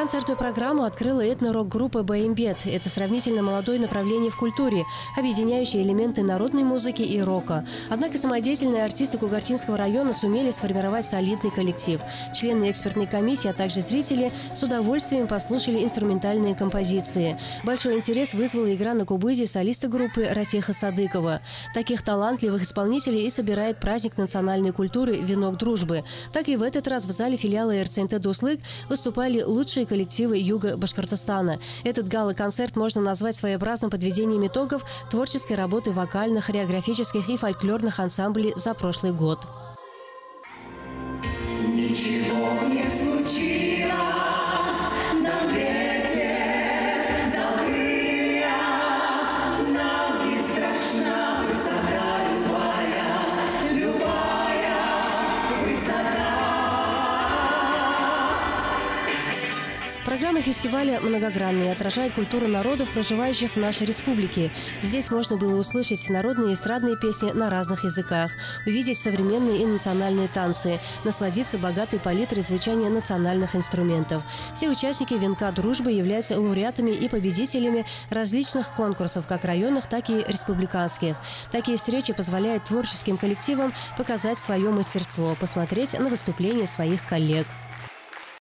концертную программу открыла этно-рок-группа «Баимбет». Это сравнительно молодое направление в культуре, объединяющее элементы народной музыки и рока. Однако самодеятельные артисты Кугартинского района сумели сформировать солидный коллектив. Члены экспертной комиссии, а также зрители с удовольствием послушали инструментальные композиции. Большой интерес вызвала игра на кубызе солиста группы Расеха Садыкова. Таких талантливых исполнителей и собирает праздник национальной культуры «Венок дружбы». Так и в этот раз в зале филиала РЦНТ «Дуслык» выступали лучшие коллективы юга Башкортостана. Этот гала-концерт можно назвать своеобразным подведением итогов творческой работы вокальных, хореографических и фольклорных ансамблей за прошлый год. Ничего не случилось. Программа фестиваля многогранная и отражает культуру народов, проживающих в нашей республике. Здесь можно было услышать народные и эстрадные песни на разных языках, увидеть современные и национальные танцы, насладиться богатой палитрой звучания национальных инструментов. Все участники «Венка дружбы» являются лауреатами и победителями различных конкурсов, как районных, так и республиканских. Такие встречи позволяют творческим коллективам показать свое мастерство, посмотреть на выступления своих коллег.